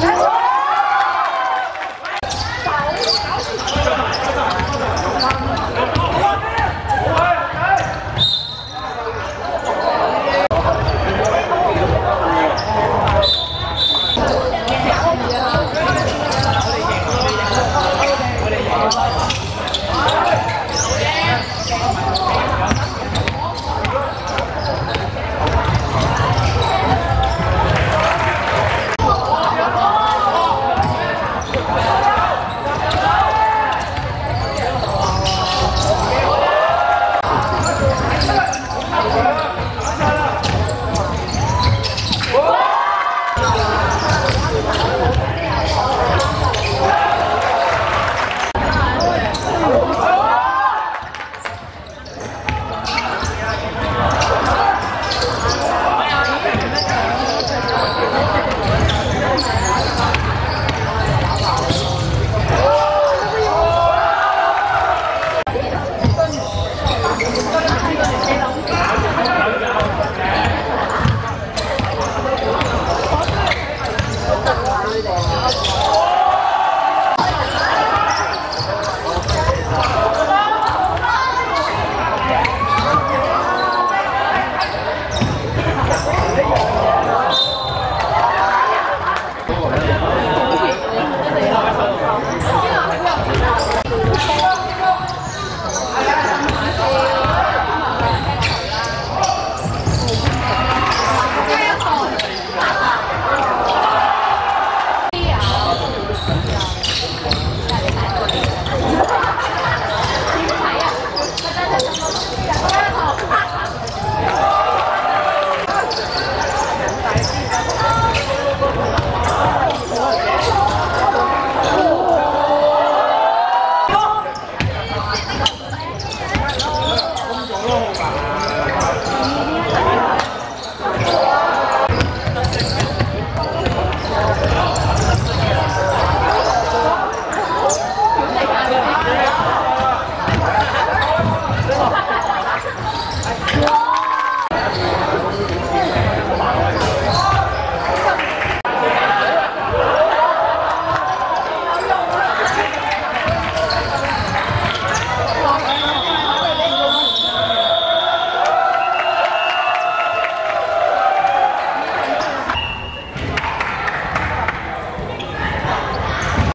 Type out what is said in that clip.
That's